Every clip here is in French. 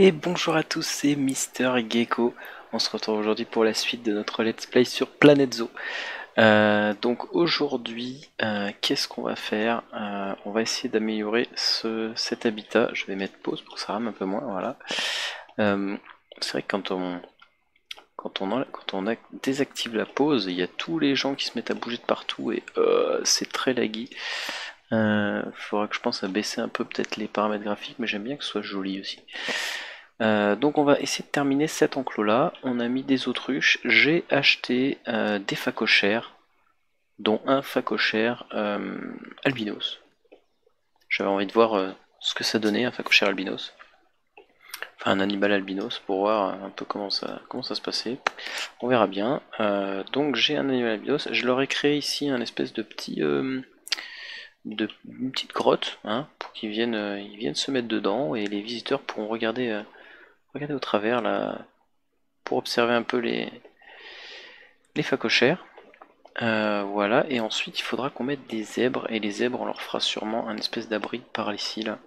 Et bonjour à tous, c'est Mister Gecko. On se retrouve aujourd'hui pour la suite de notre let's play sur Planet Zoo. Euh, donc aujourd'hui, euh, qu'est-ce qu'on va faire? Euh, On va essayer d'améliorer cet habitat. Je vais mettre pause pour que ça rame un peu moins. Voilà. c'est vrai que quand on, quand on, quand on désactive la pause, il y a tous les gens qui se mettent à bouger de partout et c'est très laggy. Il faudra que je pense à baisser un peu peut-être les paramètres graphiques, mais j'aime bien que ce soit joli aussi. Euh, donc on va essayer de terminer cet enclos là. On a mis des autruches. J'ai acheté euh, des facochères, dont un facochère euh, albinos. J'avais envie de voir ce que ça donnait un facochère albinos. Enfin un animal albinos pour voir un peu comment ça, comment ça se passait. On verra bien. donc j'ai un animal albinos. Je leur ai créé ici un espèce de petit... de, une petite grotte hein, pour qu'ils viennent, viennent se mettre dedans et les visiteurs pourront regarder Regardez au travers là pour observer un peu les, les facochères. Euh, voilà, et ensuite il faudra qu'on mette des zèbres, et les zèbres on leur fera sûrement un espèce d'abri par ici là,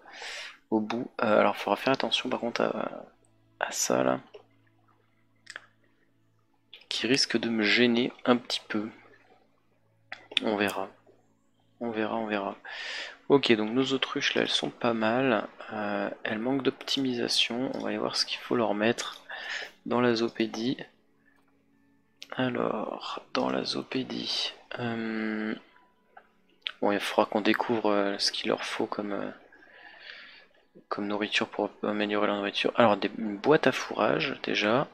au bout. Euh, alors il faudra faire attention par contre à, à, ça là, qui risque de me gêner un petit peu. On verra. On verra, on verra. Ok, donc nos autruches là, elles sont pas mal. Euh, elles manquent d'optimisation. On va aller voir ce qu'il faut leur mettre dans la zoopédie. Alors, dans la zoopédie. Euh, bon, il faudra qu'on découvre euh, ce qu'il leur faut comme, comme nourriture pour améliorer la nourriture. Alors, une boîte à fourrage déjà.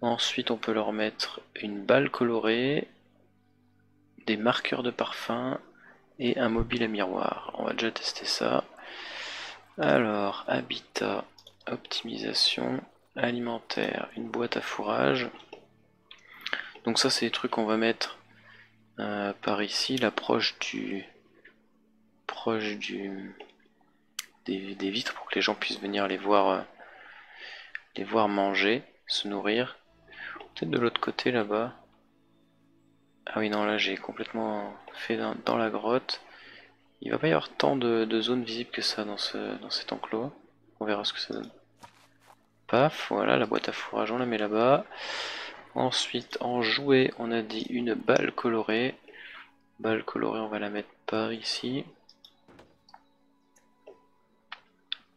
Ensuite, on peut leur mettre une balle colorée, des marqueurs de parfum, et un mobile à miroir. On va déjà tester ça. Alors, habitat, optimisation, alimentaire, une boîte à fourrage. Donc ça c'est des trucs qu'on va mettre euh, par ici, là proche du proche du des, vitres pour que les gens puissent venir les voir euh, les voir manger, se nourrir. Peut-être de l'autre côté là-bas. Ah oui, non, là j'ai complètement fait dans, la grotte. Il va pas y avoir tant de, zones visibles que ça dans, ce, dans cet enclos. On verra ce que ça donne. Paf, voilà, la boîte à fourrage, on la met là-bas. Ensuite, en jouet, on a dit une balle colorée. Balle colorée, on va la mettre par ici.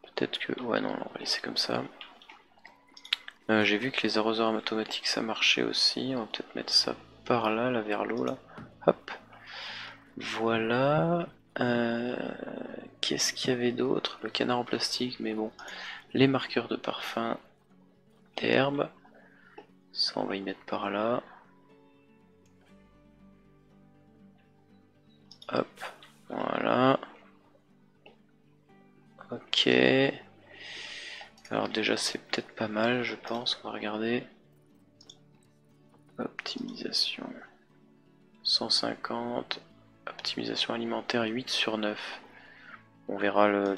Peut-être que... Ouais, non, on va laisser comme ça. Euh, j'ai vu que les arroseurs automatiques, ça marchait aussi. On va peut-être mettre ça par là, là vers l'eau là. Hop. Voilà. Euh, qu'est-ce qu'il y avait d'autre? Le canard en plastique, mais bon. Les marqueurs de parfum d'herbe. Ça, on va y mettre par là. Hop. Voilà. Ok. Alors déjà, c'est peut-être pas mal, je pense. On va regarder. Optimisation 150. Optimisation alimentaire 8 sur 9. On verra le,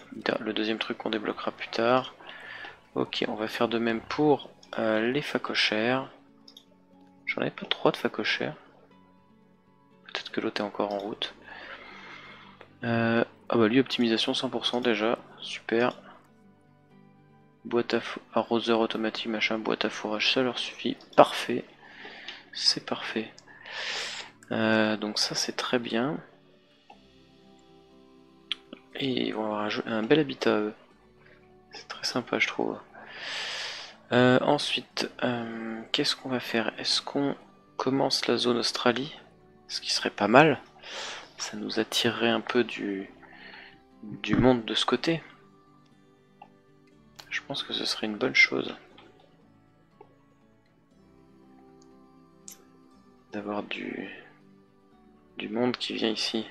deuxième truc qu'on débloquera plus tard. Ok, on va faire de même pour euh, les facochères. J'en avais pas trois de facochères. Peut-être que l'autre est encore en route. Euh, ah bah lui optimisation 100% déjà, super. Boîte à arroseur automatique machin, boîte à fourrage, ça leur suffit, parfait. C'est parfait. Euh, donc ça c'est très bien. Et ils vont avoir un, bel habitat C'est très sympa je trouve. Euh, ensuite, euh, qu'est-ce qu'on va faire? Est-ce qu'on commence la zone Australie? Ce qui serait pas mal. Ça nous attirerait un peu du, du monde de ce côté. Je pense que ce serait une bonne chose. D'avoir du, du monde qui vient ici.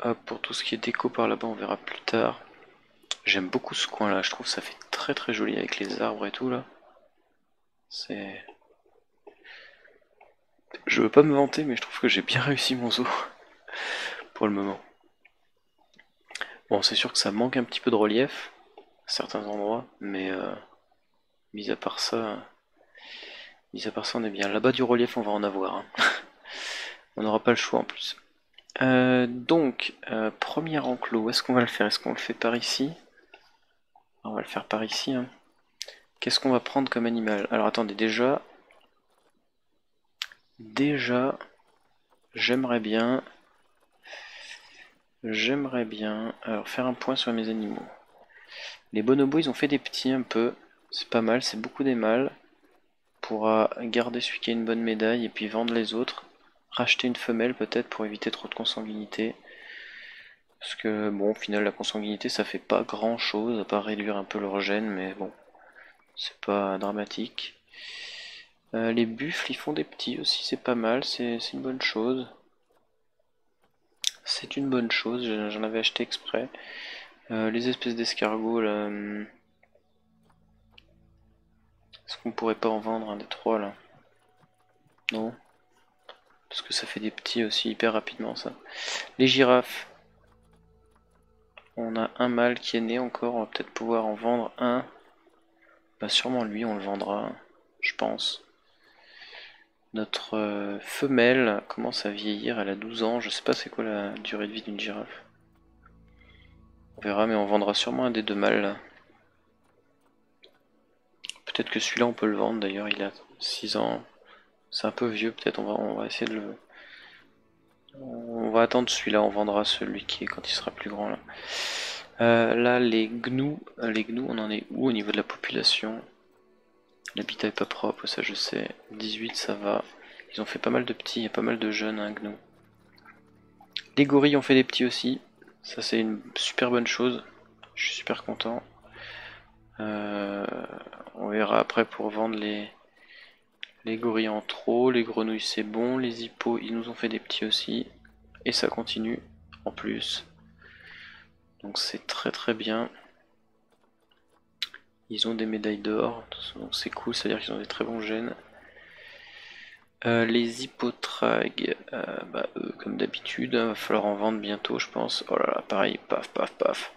Hop, pour tout ce qui est déco par là-bas, on verra plus tard. J'aime beaucoup ce coin-là, je trouve ça fait très très joli avec les arbres et tout là. C'est... Je veux pas me vanter, mais je trouve que j'ai bien réussi mon zoo pour le moment. Bon, c'est sûr que ça manque un petit peu de relief à certains endroits, mais euh, Mis à part ça, mis à part ça, on est bien. Là-bas du relief, on va en avoir. Hein. on n'aura pas le choix en plus. Euh, donc, euh, premier enclos, où est-ce qu'on va le faire? Est-ce qu'on le fait par ici? On va le faire par ici. Hein. Qu'est-ce qu'on va prendre comme animal? Alors attendez, déjà... Déjà, j'aimerais bien... J'aimerais bien... Alors, faire un point sur mes animaux. Les bonobos, ils ont fait des petits un peu. C'est pas mal, c'est beaucoup des mâles. Pourra garder celui qui a une bonne médaille et puis vendre les autres. Racheter une femelle peut-être pour éviter trop de consanguinité. Parce que bon, au final, la consanguinité ça fait pas grand chose à part réduire un peu leur gène, mais bon, c'est pas dramatique. Euh, les buffles, ils font des petits aussi, c'est pas mal, c'est une bonne chose. C'est une bonne chose, j'en avais acheté exprès. Euh, les espèces d'escargots là. Hum, est-ce qu'on pourrait pas en vendre un des trois là? Non? Parce que ça fait des petits aussi hyper rapidement ça. Les girafes. On a un mâle qui est né encore, on va peut-être pouvoir en vendre un. Bah sûrement lui on le vendra, je pense. Notre euh, femelle commence à vieillir, elle a 12 ans, je sais pas c'est quoi la durée de vie d'une girafe. On verra mais on vendra sûrement un des deux mâles Peut-être que celui-là on peut le vendre d'ailleurs, il a 6 ans. C'est un peu vieux, peut-être on va, essayer de le... On va attendre celui-là, on vendra celui qui est quand il sera plus grand là. Euh, les gnous, euh, les gnous on en est où au niveau de la population? L'habitat est pas propre, ça je sais. 18 ça va. Ils ont fait pas mal de petits, il y a pas mal de jeunes hein, gnous. Les gorilles ont fait des petits aussi. Ça c'est une super bonne chose. Je suis super content. Euh, on verra après pour vendre les, les gorilles en trop, les grenouilles c'est bon, les hippos ils nous ont fait des petits aussi, et ça continue en plus. Donc c'est très très bien. Ils ont des médailles d'or, donc c'est cool, c'est-à-dire qu'ils ont des très bons gènes. Euh, les hippotragues, euh, bah, comme d'habitude, il hein, va falloir en vendre bientôt, je pense. Oh là là, pareil, paf, paf, paf.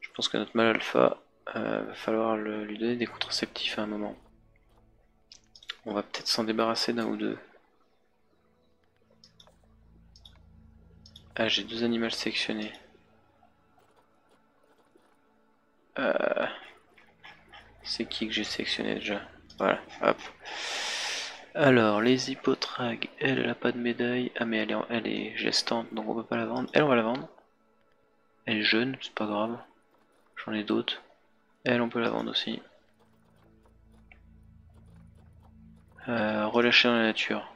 Je pense que notre mâle alpha euh, va falloir lui donner des contraceptifs à un moment. On va peut-être s'en débarrasser d'un ou deux. Ah, j'ai deux animaux sélectionnés. Euh, c'est qui que j'ai sélectionné déjà Voilà, hop. Alors, les hippotragues, elle, elle a pas de médaille. Ah, mais elle est, elle est gestante, donc on peut pas la vendre. Elle, on va la vendre. Elle est jeune, c'est pas grave. J'en ai d'autres. Elle, on peut la vendre aussi. Euh, relâcher dans la nature.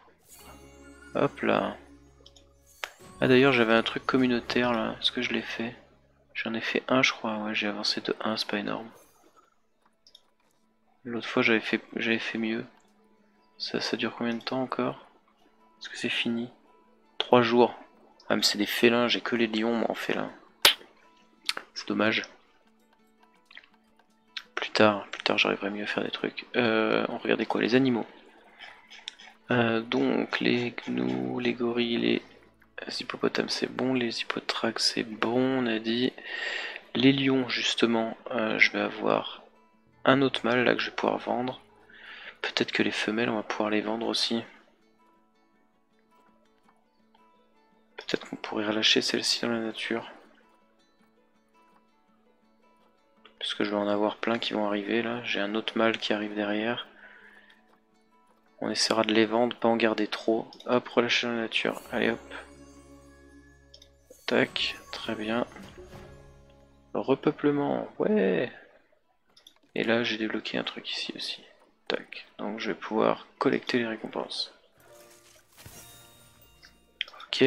Hop là. Ah d'ailleurs j'avais un truc communautaire là, est-ce que je l'ai fait? J'en ai fait un je crois, ouais j'ai avancé de 1, c'est pas énorme. L'autre fois j'avais fait j'avais fait mieux. Ça, ça dure combien de temps encore? Est-ce que c'est fini? 3 jours. Ah mais c'est des félins, j'ai que les lions moi en félin. C'est dommage tard, plus tard j'arriverai mieux à faire des trucs. Euh, on regardait quoi Les animaux. Euh, donc les gnous, les gorilles, les hippopotames c'est bon, les hippotraques c'est bon, on a dit. Les lions justement, euh, je vais avoir un autre mâle là que je vais pouvoir vendre. Peut-être que les femelles on va pouvoir les vendre aussi. Peut-être qu'on pourrait relâcher celle-ci dans la nature. Parce que je vais en avoir plein qui vont arriver là. J'ai un autre mâle qui arrive derrière. On essaiera de les vendre, pas en garder trop. Hop, relâcher la nature. Allez hop. Tac, très bien. Repeuplement, ouais. Et là j'ai débloqué un truc ici aussi. Tac, donc je vais pouvoir collecter les récompenses. Ok.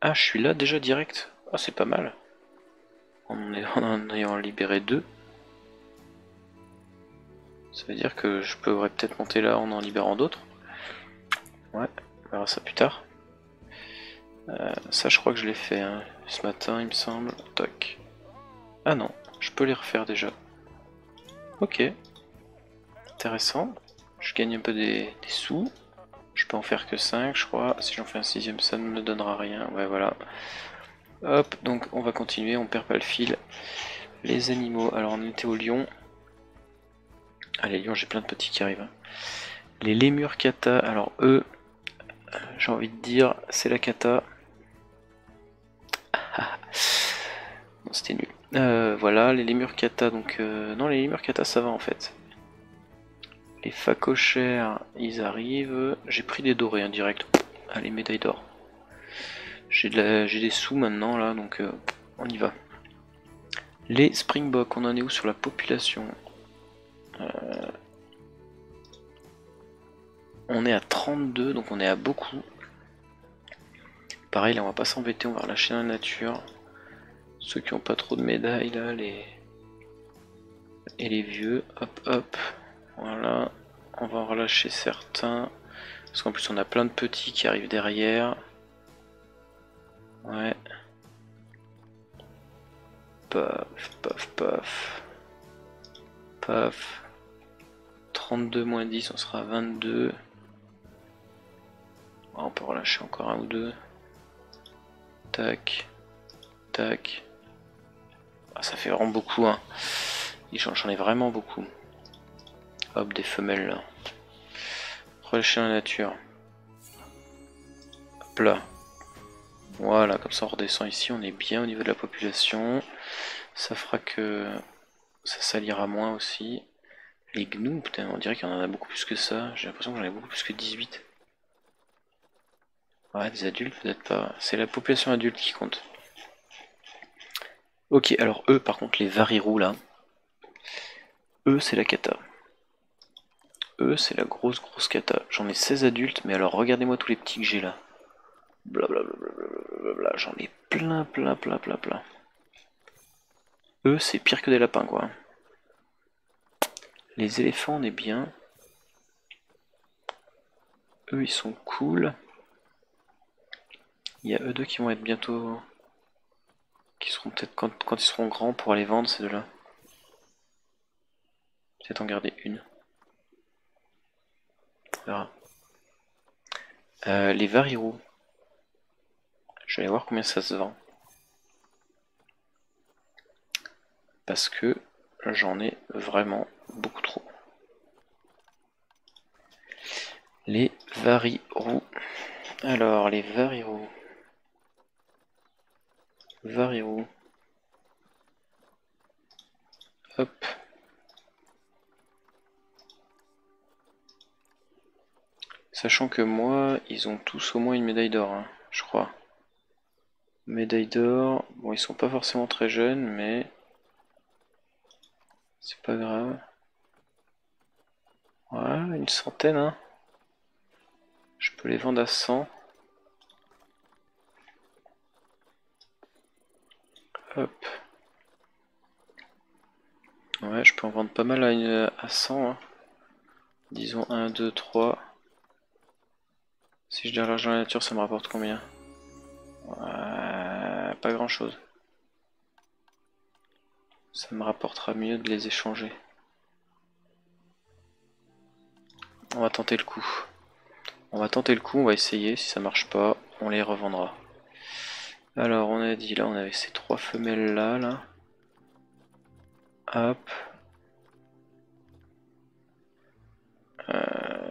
Ah, je suis là déjà direct. Ah, c'est pas mal en, ayant libéré deux. Ça veut dire que je pourrais peut-être monter là en en libérant d'autres. Ouais, on verra ça plus tard. Euh, ça je crois que je l'ai fait hein, ce matin il me semble. Toc. Ah non, je peux les refaire déjà. Ok. Intéressant. Je gagne un peu des, des sous. Je peux en faire que 5 je crois. Si j'en fais un sixième ça ne me donnera rien. Ouais voilà. Hop, donc on va continuer, on perd pas le fil. Les animaux, alors on était au lion. Ah les lions, j'ai plein de petits qui arrivent. Hein. Les lémures kata, alors eux, j'ai envie de dire, c'est la kata. non, c'était nul. Euh, voilà, les lémures kata, donc... Euh, non, les lémures kata, ça va en fait. Les facochères, ils arrivent. J'ai pris des dorés, hein, direct. Allez, d'or. J'ai de des sous maintenant, là, donc euh, on y va. Les Springboks, on en est où sur la population? On est à 32, donc on est à beaucoup. Pareil, là, on va pas s'embêter, on va relâcher dans la nature. Ceux qui ont pas trop de médailles, là, les... Et les vieux, hop, hop. Voilà. On va en relâcher certains. Parce qu'en plus, on a plein de petits qui arrivent derrière. Ouais. Paf, paf, paf. Paf. 32 moins 10, on sera à 22. On peut relâcher encore un ou deux. Tac. Tac. Ah, ça fait vraiment beaucoup. Hein. J'en ai vraiment beaucoup. Hop, des femelles là. Relâcher la nature. Hop là. Voilà, comme ça on redescend ici, on est bien au niveau de la population. Ça fera que ça salira moins aussi. Les gnous, putain, on dirait qu'il y en a beaucoup plus que ça. J'ai l'impression que j'en ai beaucoup plus que 18. Ouais, des adultes, peut-être pas. C'est la population adulte qui compte. Ok, alors eux, par contre, les varirous là, eux, c'est la kata. Eux, c'est la grosse, grosse kata. J'en ai 16 adultes, mais alors regardez-moi tous les petits que j'ai là. Blablabla, j'en ai plein, plein, plein, plein, plein. Eux, c'est pire que des lapins, quoi. Les éléphants, on est bien. Eux, ils sont cool. Il y a eux deux qui vont être bientôt... Qui seront peut-être quand, ils seront grands pour aller vendre ces deux-là. Peut-être en garder une. On verra. Euh, les varirous. Je vais aller voir combien ça se vend. Parce que j'en ai vraiment beaucoup trop. Les varirous. Alors, les varirous. Varirou. Hop. Sachant que moi, ils ont tous au moins une médaille d'or, hein, je crois. Médaille d'or, bon ils sont pas forcément très jeunes, mais c'est pas grave. Voilà, une centaine, hein. Je peux les vendre à 100. Hop. Ouais, je peux en vendre pas mal à, une, à 100. Hein. Disons 1, 2, 3. Si je dérange dans la nature, ça me rapporte combien? Pas grand chose. Ça me rapportera mieux de les échanger. On va tenter le coup. On va tenter le coup, on va essayer. Si ça marche pas, on les revendra. Alors on a dit là on avait ces trois femelles là là. Hop. Euh.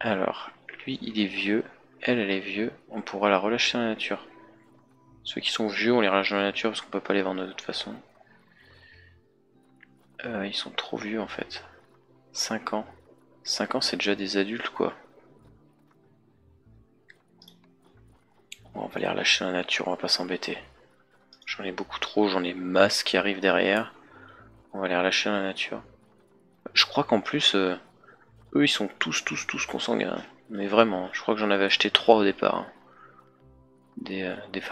Alors, lui il est vieux, elle elle est vieux, on pourra la relâcher dans la nature. Ceux qui sont vieux on les relâche dans la nature parce qu'on peut pas les vendre de toute façon. Euh, ils sont trop vieux en fait. 5 ans. 5 ans c'est déjà des adultes quoi. on va les relâcher dans la nature, on va pas s'embêter. J'en ai beaucoup trop, j'en ai masse qui arrive derrière. On va les relâcher dans la nature. Je crois qu'en plus, euh, eux ils sont tous, tous, tous consanguins. Mais vraiment, je crois que j'en avais acheté trois au départ. Hein. Des, euh, des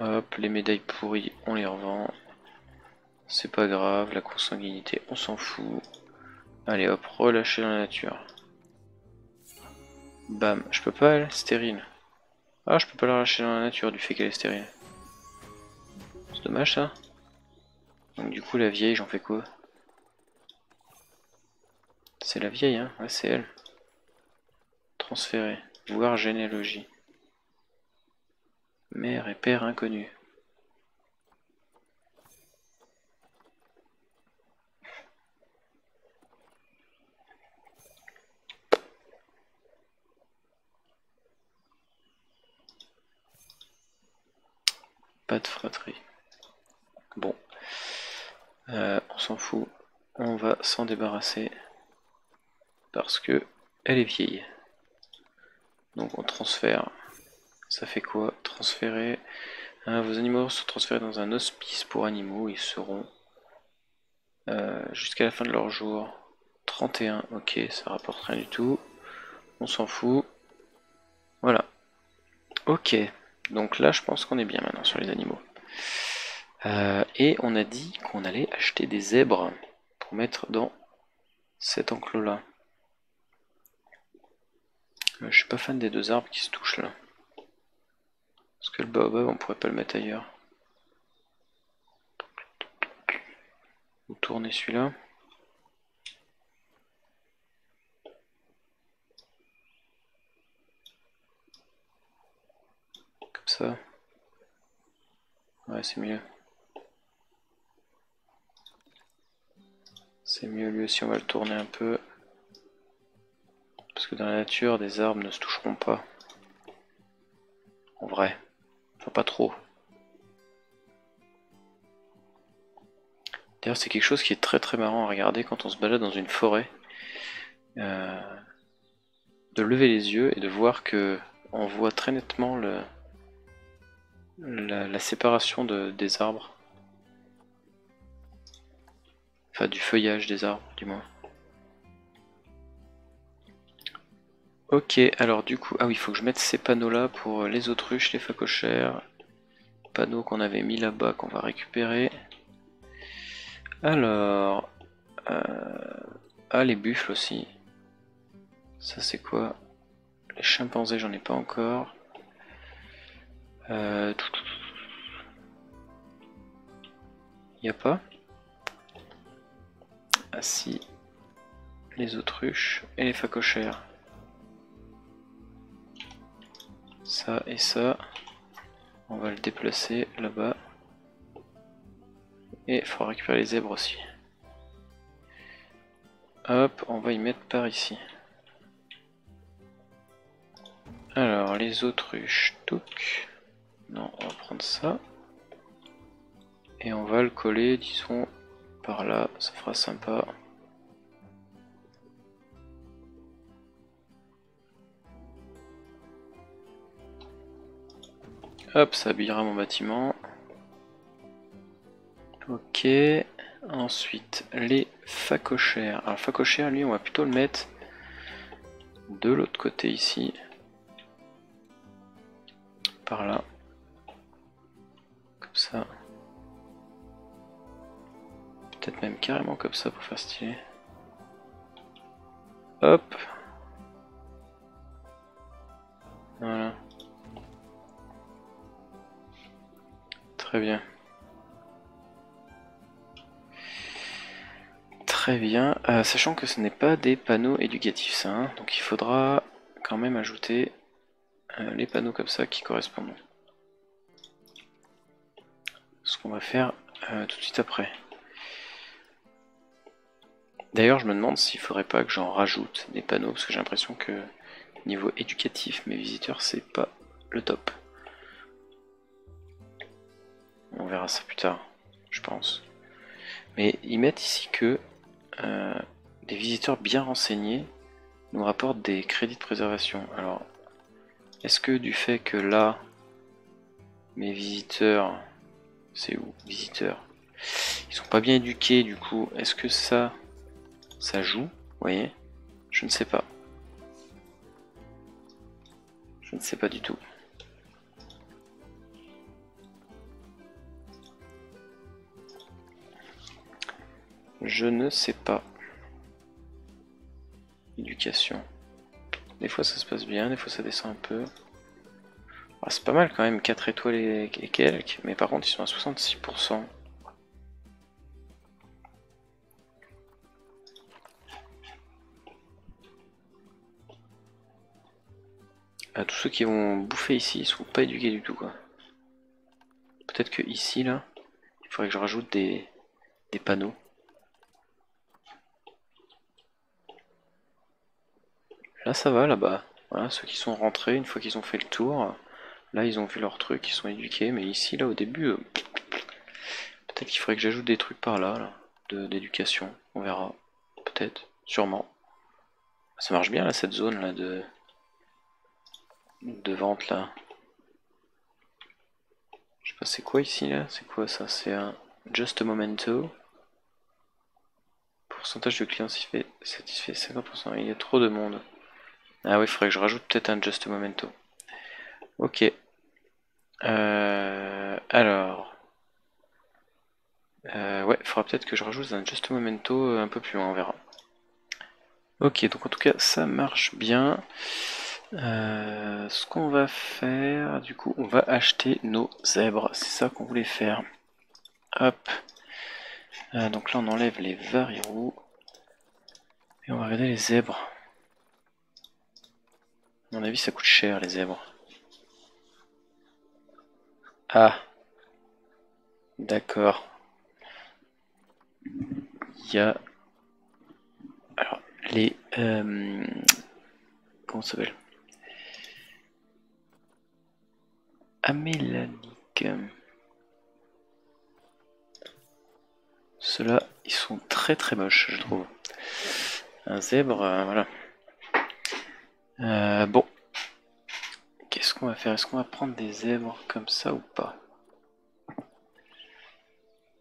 Hop, les médailles pourries, on les revend. C'est pas grave, la consanguinité, on s'en fout. Allez hop, relâcher dans la nature. Bam, je peux pas, elle stérile. Ah, je peux pas la relâcher dans la nature du fait qu'elle est stérile. C'est dommage ça. Donc du coup la vieille, j'en fais quoi? C'est la vieille, hein ouais, c'est elle. Transférer. Voir généalogie. Mère et père inconnus. Pas de fratrie. Bon. Euh, on s'en fout. On va s'en débarrasser. Parce que elle est vieille. Donc on transfère. Ça fait quoi? Transférer. Vos animaux sont transférés dans un hospice pour animaux. Ils seront euh, jusqu'à la fin de leur jour. 31, ok, ça rapporte rien du tout. On s'en fout. Voilà. Ok, donc là je pense qu'on est bien maintenant sur les animaux. Euh, et on a dit qu'on allait acheter des zèbres pour mettre dans cet enclos là. Euh, je suis pas fan des deux arbres qui se touchent là. Parce que le baobab on pourrait pas le mettre ailleurs. Vous tournez celui-là. Comme ça. Ouais, c'est mieux. C'est mieux lui aussi, on va le tourner un peu. Parce que dans la nature, des arbres ne se toucheront pas. En vrai. Enfin, pas trop. D'ailleurs, c'est quelque chose qui est très très marrant à regarder quand on se balade dans une forêt. Euh, de lever les yeux et de voir que on voit très nettement la, séparation de, des arbres. Enfin, du feuillage des arbres, du moins. Ok, alors du coup, ah oui, il faut que je mette ces panneaux là pour les autruches, les facochères. Panneaux qu'on avait mis là-bas qu'on va récupérer. Alors, euh, ah les buffles aussi. Ça c'est quoi? Les chimpanzés, j'en ai pas encore. Euh... Y a pas? Ah si. Les autruches et les facochères. Ça et ça. On va le déplacer là-bas. Et il faut récupérer les zèbres aussi. Hop, on va y mettre par ici. Alors, les autruches. Non, on va prendre ça. Et on va le coller, disons, par là, ça fera sympa. Hop, ça habillera mon bâtiment. Ok, ensuite les facochères. Alors facochère, lui, on va plutôt le mettre de l'autre côté ici. Par là. Comme ça. Peut-être même carrément comme ça pour faire stylé. Hop. Voilà. Très bien. Très bien, euh, sachant que ce n'est pas des panneaux éducatifs ça, hein. donc il faudra quand même ajouter euh, les panneaux comme ça qui correspondent. Ce qu'on va faire euh, tout de suite après. D'ailleurs je me demande s'il faudrait pas que j'en rajoute des panneaux, parce que j'ai l'impression que niveau éducatif mes visiteurs c'est pas le top. On verra ça plus tard, je pense. Mais ils mettent ici que euh, des visiteurs bien renseignés nous rapportent des crédits de préservation. Alors, est-ce que du fait que là, mes visiteurs, c'est où? Visiteurs. Ils sont pas bien éduqués du coup, est-ce que ça, ça joue? Vous voyez? Je ne sais pas. Je ne sais pas du tout. Je ne sais pas. Éducation. Des fois ça se passe bien, des fois ça descend un peu. Ah, c'est pas mal quand même, 4 étoiles et, quelques, mais par contre ils sont à 66%. Ah, tous ceux qui vont bouffer ici, ils sont pas éduqués du tout quoi. Peut-être que ici là, il faudrait que je rajoute des panneaux. Là ça va là-bas. Voilà, ceux qui sont rentrés une fois qu'ils ont fait le tour, Là, ils ont vu leur truc, ils sont éduqués, mais ici, là, au début, euh, peut-être qu'il faudrait que j'ajoute des trucs par là, là d'éducation. On verra. Peut-être. Sûrement. Ça marche bien, là, cette zone, là, de, de vente, là. Je sais pas, c'est quoi ici, là? C'est quoi, ça? C'est un Just a Momento. Pourcentage de clients satisfait 50%. Il y a trop de monde. Ah oui, il faudrait que je rajoute peut-être un Just Momento. Ok. Euh, alors. Euh, ouais, il faudra peut-être que je rajoute un Just Momento euh, un peu plus loin, on verra. Ok, donc en tout cas, ça marche bien. ce qu'on va faire, du coup, on va acheter nos zèbres. C'est ça qu'on voulait faire. Hop. donc là, on enlève les varirous. Et on va regarder les zèbres. Mon avis, ça coûte cher, les zèbres. Ah. D'accord. Il y a... Alors, les... Euh... Comment ça s'appelle? Amélanique. Ceux-là, ils sont très très moches, je trouve. Un zèbre, euh, voilà. Euh, bon, Qu'est-ce qu'on va faire? Est-ce qu'on va prendre des zèbres comme ça ou pas?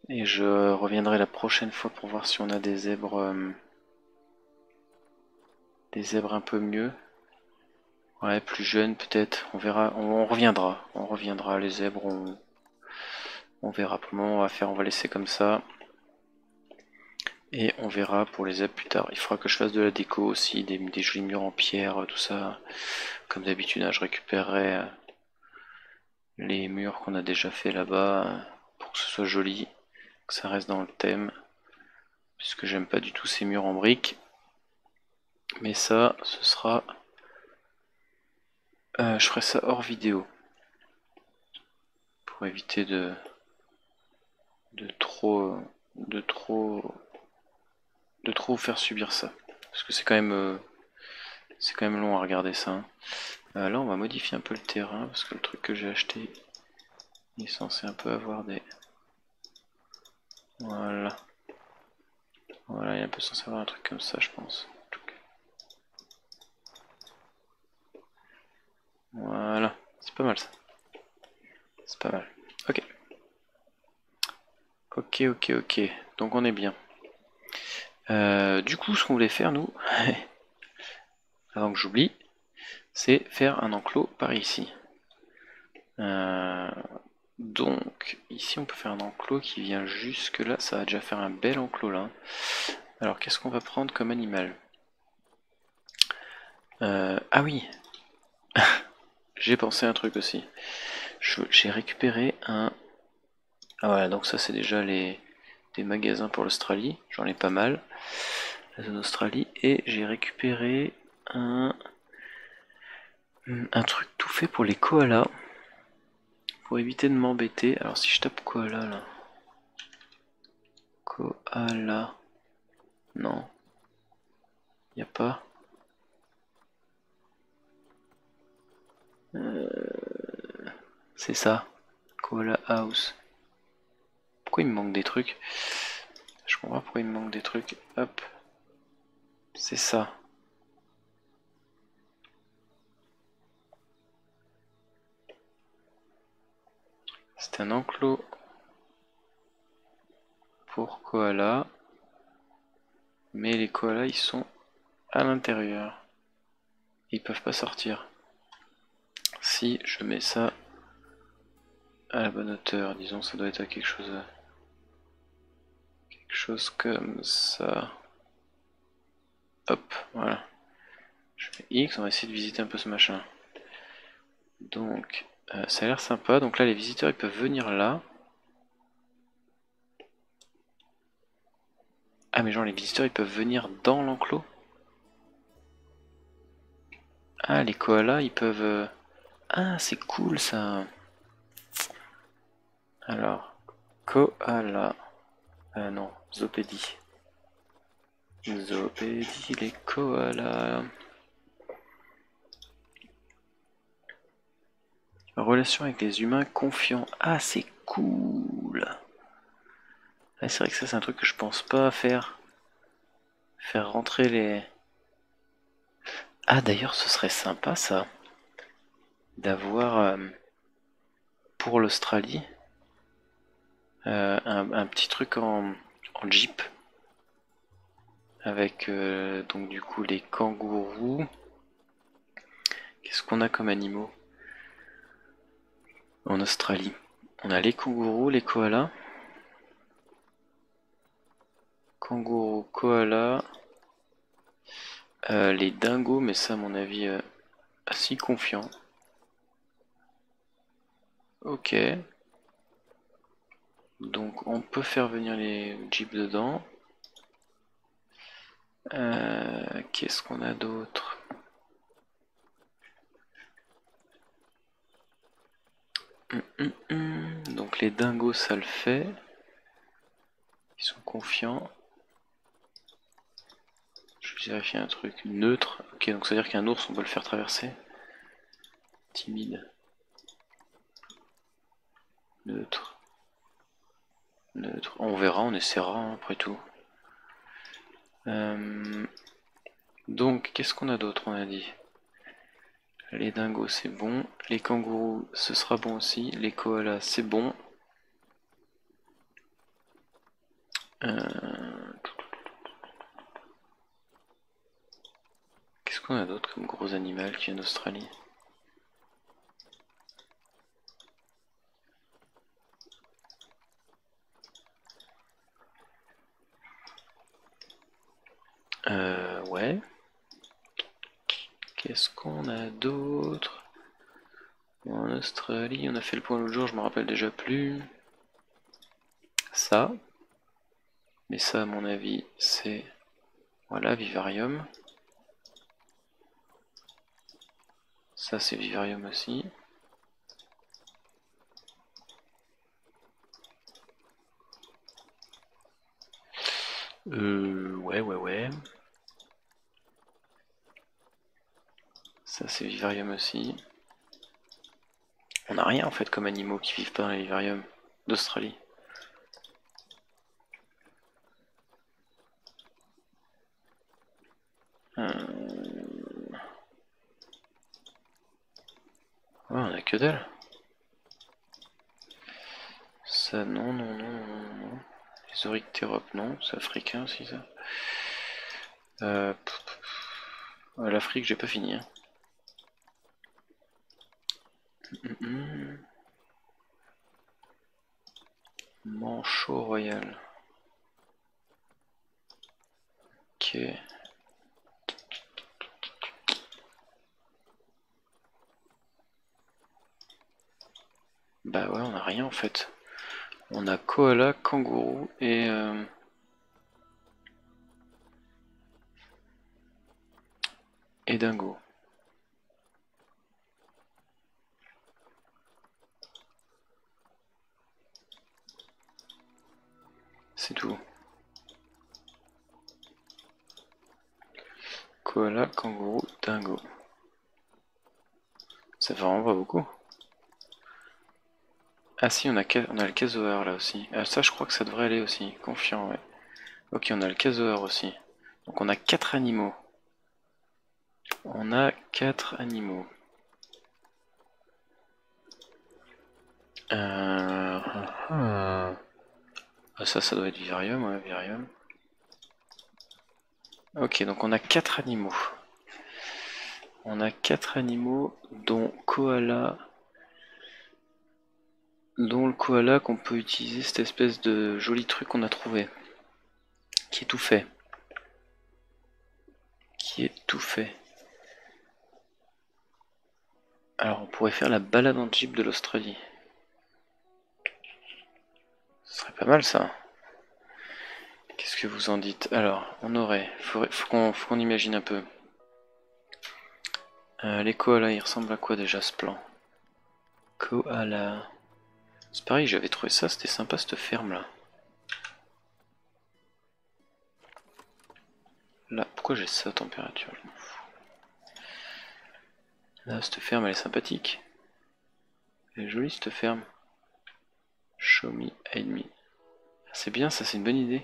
Et je reviendrai la prochaine fois pour voir si on a des zèbres... Euh, des zèbres un peu mieux. Ouais, plus jeunes peut-être. On verra. On, reviendra. On reviendra. Les zèbres, on, on verra. Pour on va faire. On va laisser comme ça. Et on verra pour les zèbres plus tard. Il faudra que je fasse de la déco aussi, des, des jolis murs en pierre, tout ça. Comme d'habitude, hein, je récupérerai euh, les murs qu'on a déjà fait là-bas euh, pour que ce soit joli, que ça reste dans le thème. Puisque j'aime pas du tout ces murs en briques. Mais ça, ce sera... Euh, je ferai ça hors vidéo. Pour éviter de... de trop... de trop... de trop faire subir ça. Parce que c'est quand même... C'est quand même long à regarder ça. Hein. Euh, là, on va modifier un peu le terrain parce que le truc que j'ai acheté est censé un peu avoir des. Voilà. Voilà, il est un peu censé avoir un truc comme ça, je pense. Voilà, c'est pas mal ça. C'est pas mal. Ok. Ok, ok, ok. Donc on est bien. Euh, du coup, ce qu'on voulait faire, nous, avant que j'oublie, c'est faire un enclos par ici. Euh, donc ici on peut faire un enclos qui vient jusque là, ça va déjà faire un bel enclos là. Alors qu'est-ce qu'on va prendre comme animal? Euh, Ah oui J'ai pensé un truc aussi. J'ai récupéré un... Ah voilà, donc ça c'est déjà les magasins pour l'Australie, j'en ai pas mal. La zone Australie. Et j'ai récupéré un, un truc tout fait pour les koalas. Pour éviter de m'embêter. Alors si je tape koala là. Koala. Non. Y a pas. Euh, c'est ça. Koala House. Pourquoi il me manque des trucs Je comprends pourquoi il me manque des trucs. Hop. C'est ça. C'est un enclos pour koala. Mais les koalas ils sont à l'intérieur. Ils peuvent pas sortir. Si je mets ça à la bonne hauteur, disons ça doit être à quelque chose chose comme ça. Hop, voilà. Je fais X, on va essayer de visiter un peu ce machin. Donc euh, ça a l'air sympa. Donc là, les visiteurs, ils peuvent venir là. Ah, mais genre, les visiteurs, ils peuvent venir dans l'enclos Ah, les koalas, ils peuvent... Euh, ah, c'est cool, ça Alors, koala... Euh, non, zopédie. Zopédie, les koalas... Relation avec les humains confiants. Ah, c'est cool. c'est vrai que ça, c'est un truc que je pense pas faire. Faire rentrer les. Ah, d'ailleurs, ce serait sympa ça. D'avoir euh, pour l'Australie euh, un, petit truc en, jeep. Avec euh, donc du coup les kangourous. Qu'est-ce qu'on a comme animaux en Australie? On a les kangourous, les koalas. Kangourous, koalas. Euh, les dingos, mais ça à mon avis, euh, assez confiant. Ok. Donc on peut faire venir les jeeps dedans. Euh, qu'est-ce qu'on a d'autre? Hum, hum, hum. Donc les dingos ça le fait. Ils sont confiants. Je vais vérifier un truc. Neutre. Ok donc ça veut dire qu'un ours on peut le faire traverser. Timide. Neutre. On verra, on essaiera hein, après tout. Euh, donc qu'est-ce qu'on a d'autre on a dit? Les dingos c'est bon. Les kangourous ce sera bon aussi. Les koalas c'est bon. Euh, qu'est-ce qu'on a d'autre comme gros animal qui vient d'Australie Euh, ouais. Qu'est-ce qu'on a d'autre? En Australie, on a fait le point l'autre jour, je me rappelle déjà plus. Ça. Mais ça, à mon avis, c'est... Voilà, Vivarium. Ça, c'est Vivarium aussi. Euh, ouais, ouais, ouais. Ça c'est vivarium aussi. On n'a rien en fait comme animaux qui vivent pas dans les vivariums d'Australie. Euh... on a que dalle. Ça non, non, non, non, non. Les orictéropes non, c'est africain aussi ça. Euh... L'Afrique j'ai pas fini. Hein. Manchot royal. Ok. Bah ouais, on a rien en fait. On a koala, kangourou et... Euh... Et dingo. C'est tout. Koala, kangourou, dingo. Ça fait vraiment pas beaucoup. Ah si, on a, on a le casoar là aussi. Ah, ça, je crois que ça devrait aller aussi. Confiant, ouais. Ok, on a le casoar aussi. Donc on a quatre animaux. On a quatre animaux. Euh... Ah, ça, ça doit être Vivarium, ouais, Vivarium. Ok, donc on a quatre animaux. On a quatre animaux, dont koala, dont le koala qu'on peut utiliser cette espèce de joli truc qu'on a trouvé, qui est tout fait, qui est tout fait. Alors on pourrait faire la balade en jeep de l'Australie. Pas mal ça. Qu'est-ce que vous en dites? Alors, on aurait... Faut, faut qu'on imagine un peu. Euh, les koalas, ils ressemblent à quoi déjà ce plan? Koala... C'est pareil, j'avais trouvé ça, c'était sympa cette ferme là. Là, pourquoi j'ai ça température Là, cette ferme elle est sympathique. Elle est jolie cette ferme. Show me, hide me. C'est bien ça, c'est une bonne idée.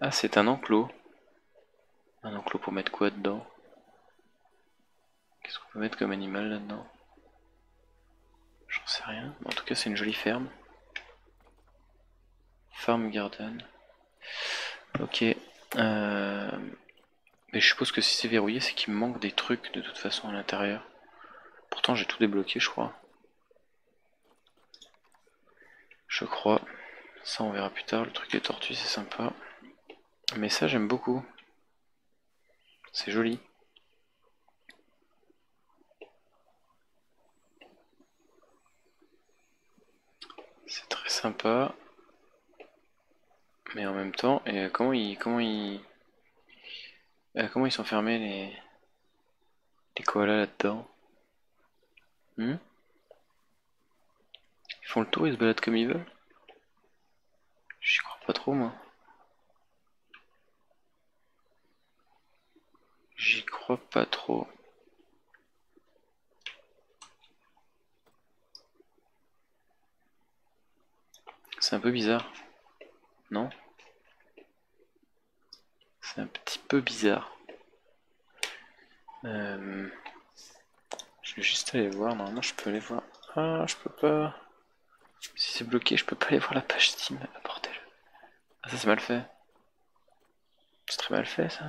Ah, c'est un enclos. Un enclos pour mettre quoi dedans? Qu'est-ce qu'on peut mettre comme animal là-dedans? J'en sais rien. En tout cas, c'est une jolie ferme. Farm Garden. Ok. Euh, mais je suppose que si c'est verrouillé, c'est qu'il me manque des trucs de toute façon à l'intérieur. Pourtant, j'ai tout débloqué, je crois. Je crois. Ça, on verra plus tard. Le truc des tortues, c'est sympa. Mais ça, j'aime beaucoup. C'est joli. C'est très sympa. Mais en même temps, et comment ils comment ils euh, comment ils sont fermés les les koalas là-dedans? Hmm? Ils font le tour, ils se baladent comme ils veulent J'y crois pas trop moi. J'y crois pas trop. C'est un peu bizarre. Non? C'est un petit peu bizarre. Euh, je vais juste aller voir. Normalement, je peux aller voir. Ah, je peux pas. Si c'est bloqué, je peux pas aller voir la page Steam. Ah, bordel. Ah, ça c'est mal fait. C'est très mal fait ça.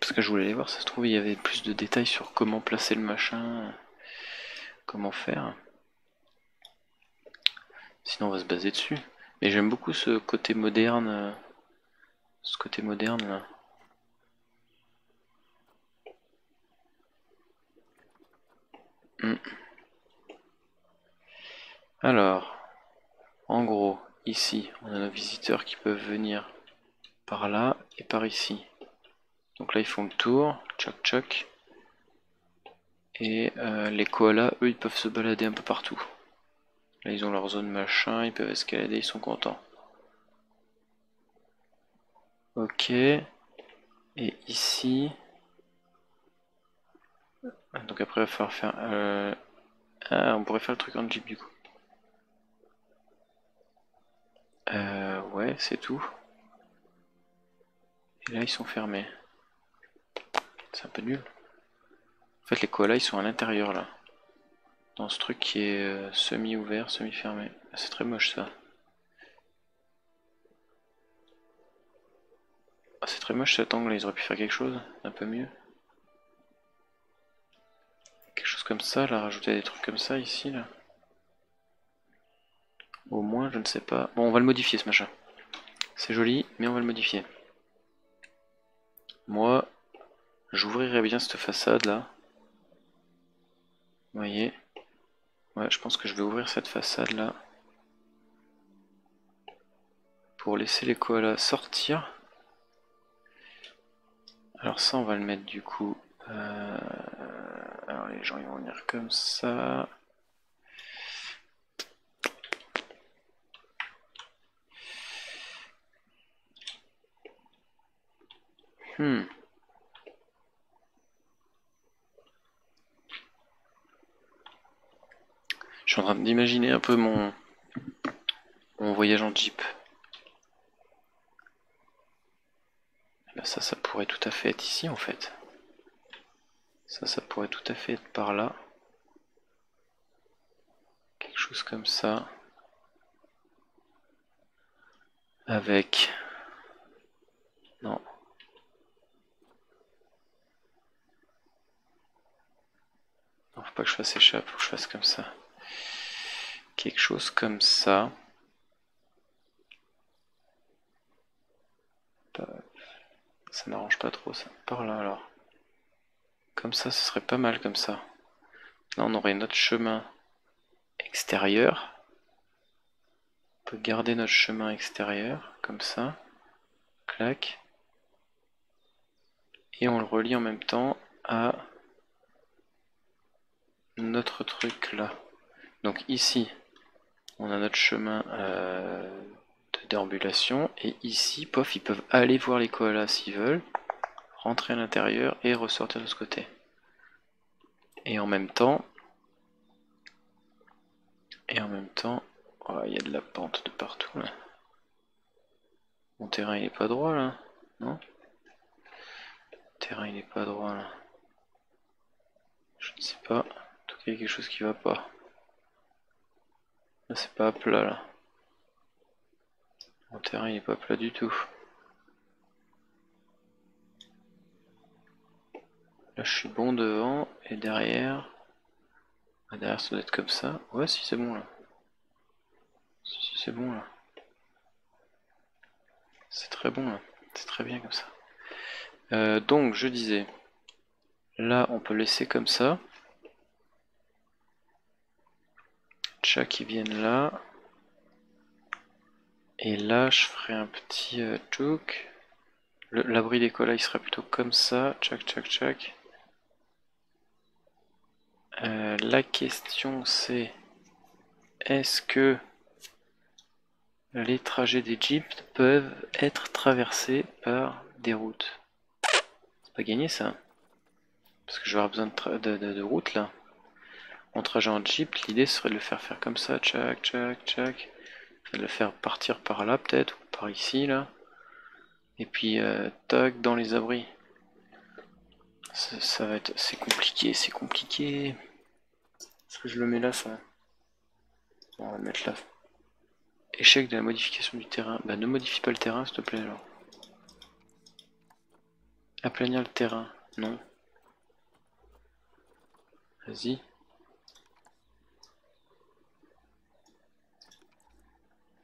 Parce que je voulais aller voir, ça se trouve, il y avait plus de détails sur comment placer le machin, comment faire. Sinon, on va se baser dessus. Mais j'aime beaucoup ce côté moderne, ce côté moderne là. Hmm. Alors, en gros, ici, on a nos visiteurs qui peuvent venir par là et par ici. Donc là, ils font le tour, tchoc tchoc. Et euh, les koalas, eux, ils peuvent se balader un peu partout. Là, ils ont leur zone machin, ils peuvent escalader, ils sont contents. Ok. Et ici... Donc après, il va falloir faire... Euh, ah, on pourrait faire le truc en jeep du coup. Euh, ouais, c'est tout. Et là, ils sont fermés. C'est un peu nul. En fait, les koalas, ils sont à l'intérieur, là. Dans ce truc qui est euh, semi-ouvert, semi-fermé. Ah, c'est très moche, ça. Ah, c'est très moche cet angle, ils auraient pu faire quelque chose un peu mieux. Quelque chose comme ça, là, rajouter des trucs comme ça, ici, là. Au moins, je ne sais pas. Bon, on va le modifier, ce machin. C'est joli, mais on va le modifier. Moi, J'ouvrirai bien cette façade là. Vous voyez? Ouais, je pense que je vais ouvrir cette façade là. Pour laisser les koalas sortir. Alors ça, on va le mettre du coup... Euh, alors les gens ils vont venir comme ça. Hmm. Je suis en train d'imaginer un peu mon, mon voyage en jeep. Là, ça, ça pourrait tout à fait être ici en fait. Ça, ça pourrait tout à fait être par là. Quelque chose comme ça. Avec... Non. Non, faut pas que je fasse échappe, faut que je fasse comme ça quelque chose comme ça. Ça n'arrange pas trop ça. Par là alors. Comme ça, ce serait pas mal comme ça. Là, on aurait notre chemin extérieur. On peut garder notre chemin extérieur, comme ça. Clac. Et on le relie en même temps à notre truc là. Donc ici, on a notre chemin euh, de déambulation et ici, pof, ils peuvent aller voir les koalas s'ils veulent. rentrer à l'intérieur et ressortir de ce côté. Et en même temps, et en même temps, oh, il y a de la pente de partout. Mon terrain il est pas droit là, non? Le terrain il est pas droit là. Je ne sais pas. Quelque chose qui va pas. Là c'est pas plat là. Mon terrain il est pas plat du tout. Là je suis bon devant et derrière. Ah, derrière ça doit être comme ça. Ouais si c'est bon là. Si, c'est bon là. C'est très bon là. C'est très bien comme ça. Euh, donc je disais. Là on peut laisser comme ça. Qui viennent là. Et là je ferai un petit euh, L'abri d'école il sera plutôt comme ça. Tchac tchac tchac. Euh, la question c'est est-ce que les trajets des jeeps peuvent être traversés par des routes? C'est pas gagné ça Parce que je vais avoir besoin de, de, route là. Mon trajet en jeep, l'idée serait de le faire faire comme ça, tchac, tchac, tchac. De le faire partir par là peut-être, ou par ici là. Et puis euh, tac dans les abris. Ça, va être. C'est compliqué, c'est compliqué. Est-ce que je le mets là ça? On va le mettre là. Échec de la modification du terrain. Bah ne modifie pas le terrain s'il te plaît alors. Aplanir le terrain. Non. Vas-y.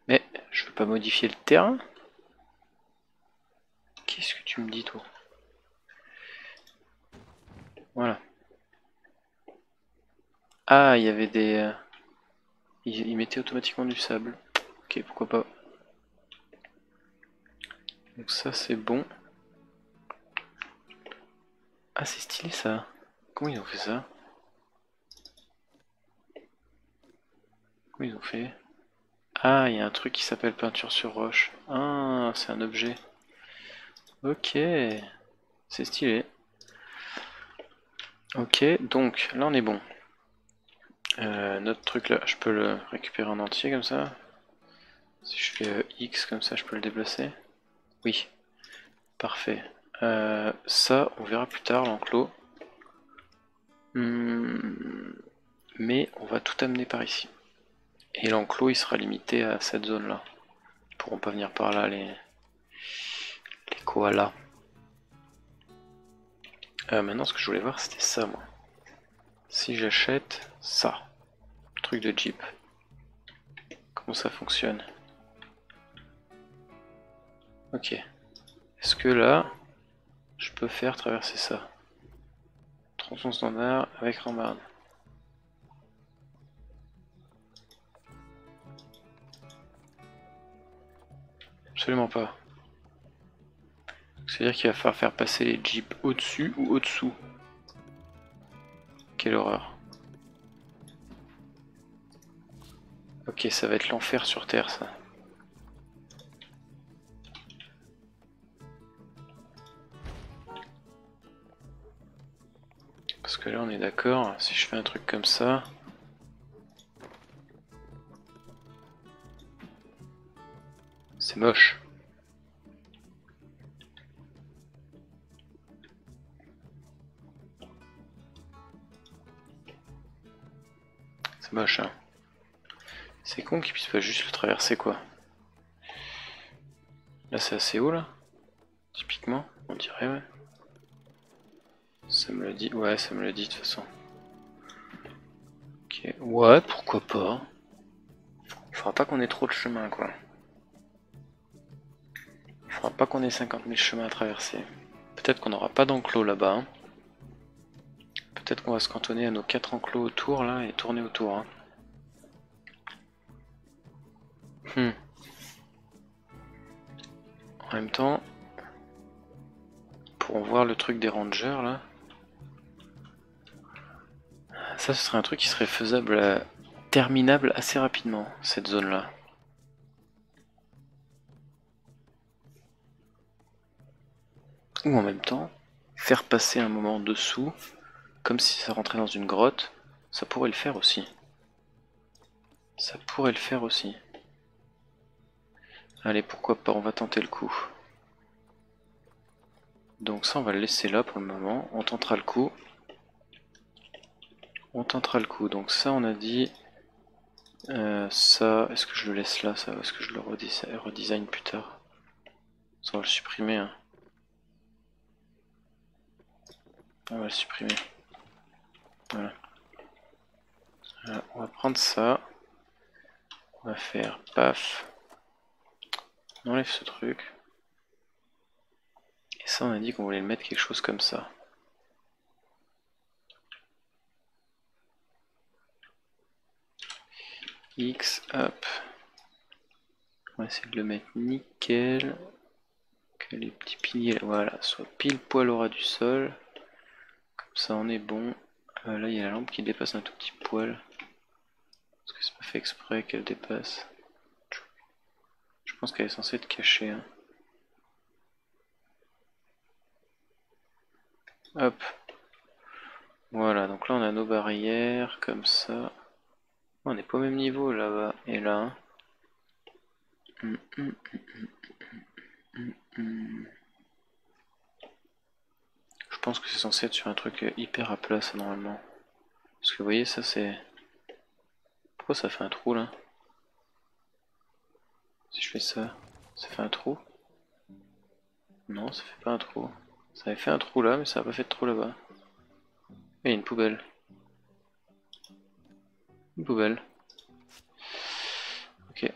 Mais je veux pas modifier le terrain. Qu'est-ce que tu me dis toi? Voilà. Ah, il y avait des... Euh, il, mettait automatiquement du sable. Ok, pourquoi pas. Donc ça c'est bon. Ah c'est stylé ça. Comment ils ont fait ça? Comment ils ont fait? Ah, il y a un truc qui s'appelle peinture sur roche. Ah, c'est un objet. Ok, c'est stylé. Ok, donc là on est bon. Euh, notre truc là, je peux le récupérer en entier comme ça. Si je fais euh, X comme ça, je peux le déplacer. Oui, parfait. Euh, ça, on verra plus tard l'enclos. Hmm, mais on va tout amener par ici. Et l'enclos, il sera limité à cette zone-là. Ils pourront pas venir par là les koala. Euh, maintenant, ce que je voulais voir, c'était ça, moi. Si j'achète ça, truc de Jeep, comment ça fonctionne? Ok. Est-ce que là, je peux faire traverser ça? Tronçon standard avec rambarde. Absolument pas. C'est-à-dire qu'il va falloir faire passer les jeeps au-dessus ou au-dessous. Quelle horreur. Ok, ça va être l'enfer sur Terre, ça. Parce que là, on est d'accord, si je fais un truc comme ça... moche. C'est moche, hein. C'est con qu'il puisse pas juste le traverser, quoi. Là, c'est assez haut, là Typiquement, on dirait, ouais. Ça me le dit, ouais, ça me le dit, de toute façon. Ok, ouais, pourquoi pas. Faudra pas qu'on ait trop de chemin, quoi. Faudra pas qu'on ait 50 000 chemins à traverser. Peut-être qu'on n'aura pas d'enclos là-bas. Hein. Peut-être qu'on va se cantonner à nos quatre enclos autour là et tourner autour. Hein. Hmm. En même temps, pour voir le truc des rangers là, ça ce serait un truc qui serait faisable, terminable assez rapidement, cette zone là. Ou en même temps, faire passer un moment dessous, comme si ça rentrait dans une grotte, ça pourrait le faire aussi. Ça pourrait le faire aussi. Allez, pourquoi pas, on va tenter le coup. Donc ça, on va le laisser là pour le moment. On tentera le coup. On tentera le coup. Donc ça, on a dit... Euh, ça, est-ce que je le laisse là, ça Est-ce que je le redesign plus tard? Ça, on va le supprimer. Hein. On va le supprimer. Voilà. On va prendre ça. On va faire paf. On enlève ce truc. Et ça, on a dit qu'on voulait le mettre quelque chose comme ça. X, hop. On va essayer de le mettre nickel. Que les petits piliers, voilà, soient pile poil au ras du sol. Ça, on est bon. Euh, là, il y a la lampe qui dépasse un tout petit poil. Parce que c'est pas fait exprès qu'elle dépasse. Je pense qu'elle est censée être cachée. Hein. Hop. Voilà, donc là on a nos barrières, comme ça. On n'est pas au même niveau là-bas et là. Pense que c'est censé être sur un truc hyper à plat ça normalement. Parce que vous voyez ça c'est... Pourquoi ça fait un trou là? Si je fais ça, ça fait un trou? Non ça fait pas un trou. Ça avait fait un trou là mais ça a pas fait de trou là-bas. Et une poubelle. Une poubelle. Ok.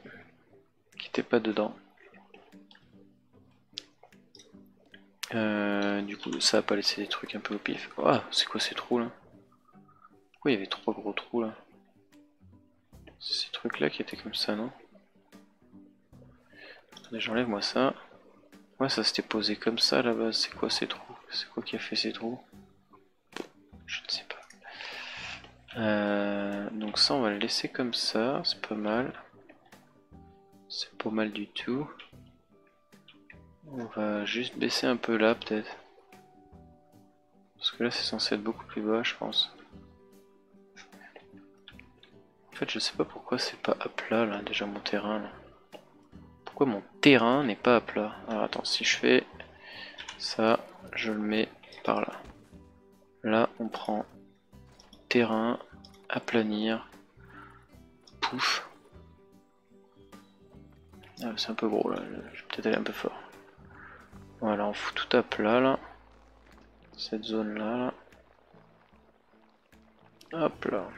Quittez pas dedans. Euh, du coup, ça a pas laissé des trucs un peu au pif. Oh, c'est quoi ces trous là Pourquoi il y avait trois gros trous là C'est ces trucs là qui étaient comme ça, non Attendez, j'enlève moi ça. Ouais, ça s'était posé comme ça là-bas. C'est quoi ces trous C'est quoi qui a fait ces trous Je ne sais pas. Euh, donc ça, on va le laisser comme ça, c'est pas mal. C'est pas mal du tout. On va juste baisser un peu là, peut-être. Parce que là, c'est censé être beaucoup plus bas, je pense. En fait, je sais pas pourquoi c'est pas à plat, là, déjà mon terrain, là. Pourquoi mon terrain n'est pas à plat? Alors attends, si je fais ça, je le mets par là. Là, on prend terrain, aplanir, pouf. Ah, c'est un peu gros là, je vais peut-être aller un peu fort. Voilà, on fout tout à plat là. Cette zone là. Hop là.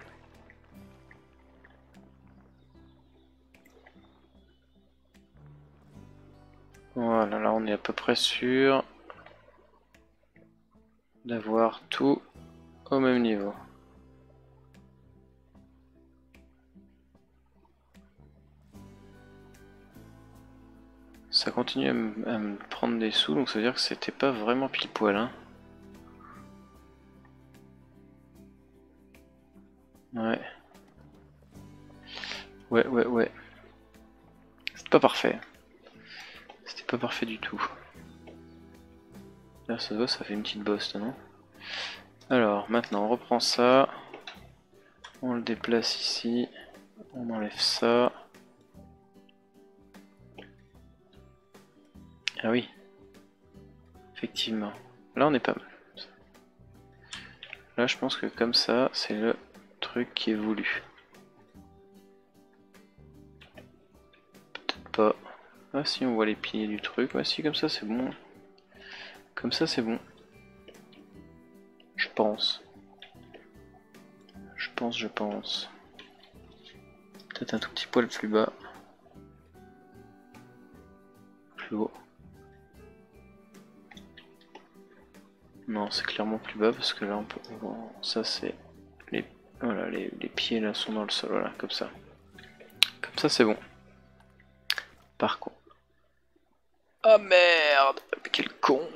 Voilà, là on est à peu près sûr d'avoir tout au même niveau. Ça continue à, me prendre des sous, donc ça veut dire que c'était pas vraiment pile poil. Hein. Ouais. Ouais, ouais, ouais. C'est pas parfait. C'était pas parfait du tout. Là, ça ça fait une petite bosse, non? Alors, maintenant, on reprend ça. On le déplace ici. On enlève ça. Ah oui. Effectivement. Là, on est pas mal. Là, je pense que comme ça, c'est le truc qui est voulu. Peut-être pas. Ah si, on voit les piliers du truc. Ah si, comme ça, c'est bon. Comme ça, c'est bon. Je pense. Je pense, je pense. Peut-être un tout petit poil plus bas. Plus haut. Non, c'est clairement plus bas parce que là on peut. ça c'est. Les... Voilà, les, pieds là sont dans le sol, voilà, comme ça. Comme ça c'est bon. Par contre. Ah merde Quel con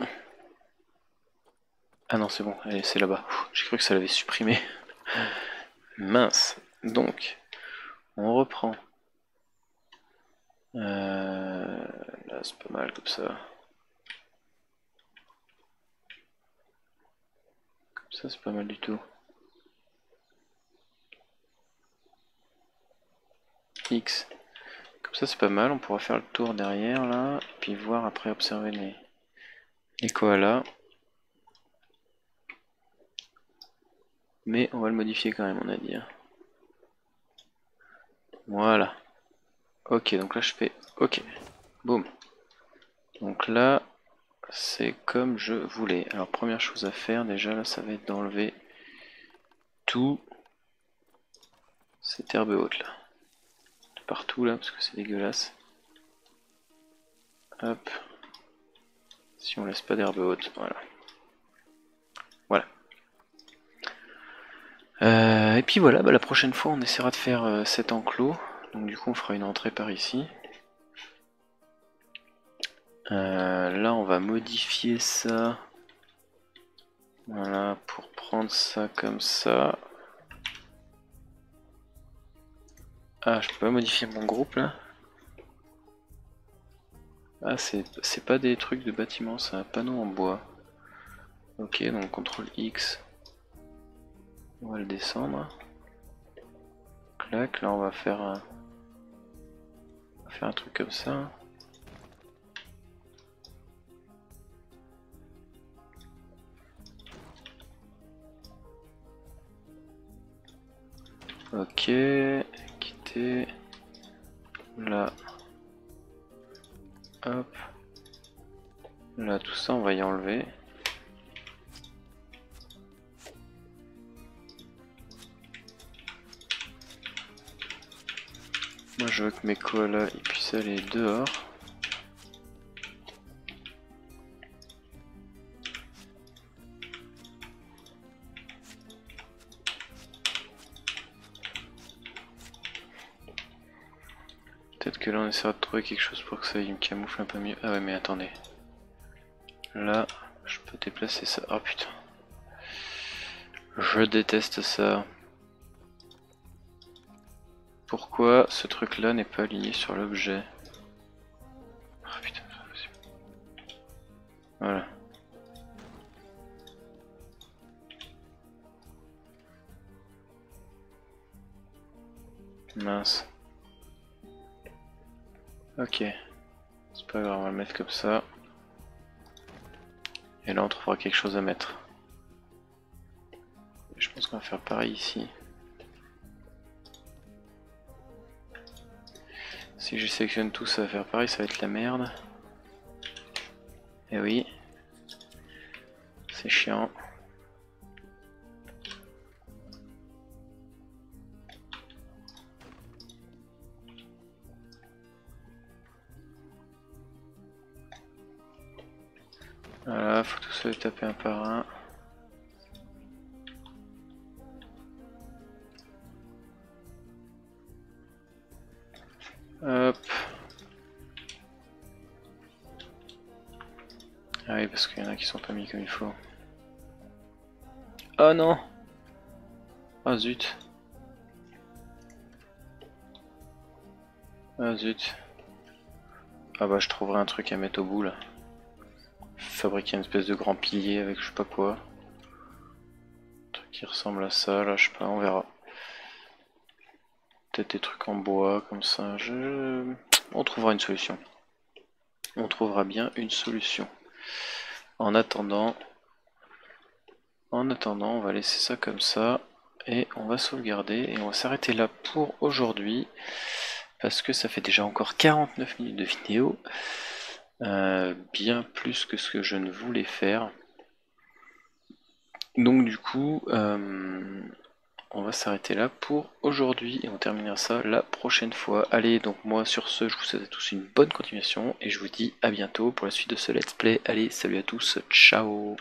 Ah non c'est bon, allez c'est là-bas. J'ai cru que ça l'avait supprimé. Mince. Donc, on reprend. Euh, là c'est pas mal comme ça. Ça c'est pas mal du tout. X. Comme ça c'est pas mal, on pourra faire le tour derrière là, puis voir après observer les, les koalas. Mais on va le modifier quand même on a dit. Hein. Voilà. Ok, donc là je fais ok. Boum. Donc là, c'est comme je voulais. Alors première chose à faire déjà là, ça va être d'enlever tout cette herbe haute là. partout là, parce que c'est dégueulasse. Hop. Si on laisse pas d'herbe haute, voilà. Voilà. Euh, et puis voilà, bah, la prochaine fois on essaiera de faire euh, cet enclos. Donc du coup on fera une entrée par ici. Euh, là, on va modifier ça. Voilà, pour prendre ça comme ça. Ah, je peux pas modifier mon groupe là Ah, c'est pas des trucs de bâtiment, c'est un panneau en bois. Ok, donc CTRL X. On va le descendre. Clac, là on va faire un, on va faire un truc comme ça. Ok, quitter. Là. Hop. Là, tout ça, on va y enlever. Moi, je veux que mes koalas ils puissent aller dehors. On essaiera de trouver quelque chose pour que ça il me camoufle un peu mieux. Ah ouais mais attendez. Là, je peux déplacer ça. Oh putain. Je déteste ça. Pourquoi ce truc là n'est pas aligné sur l'objet? Ok. C'est pas grave, on va le mettre comme ça. Et là on trouvera quelque chose à mettre. Je pense qu'on va faire pareil ici. Si je sélectionne tout, ça va faire pareil, ça va être la merde. Et eh oui. C'est chiant. Voilà, faut tous les taper un par un. Hop. Ah oui, parce qu'il y en a qui sont pas mis comme il faut. Oh non Ah zut Ah zut Ah bah je trouverai un truc à mettre au bout là fabriquer une espèce de grand pilier avec je sais pas quoi. Un truc qui ressemble à ça, là, je sais pas, on verra. Peut-être des trucs en bois, comme ça. Je... On trouvera une solution. On trouvera bien une solution. En attendant, en attendant, on va laisser ça comme ça. Et on va sauvegarder. Et on va s'arrêter là pour aujourd'hui. Parce que ça fait déjà encore 49 minutes de vidéo. Euh, bien plus que ce que je ne voulais faire. Donc du coup, euh, on va s'arrêter là pour aujourd'hui et on terminera ça la prochaine fois. Allez, donc moi sur ce, je vous souhaite à tous une bonne continuation et je vous dis à bientôt pour la suite de ce let's play. Allez, salut à tous, ciao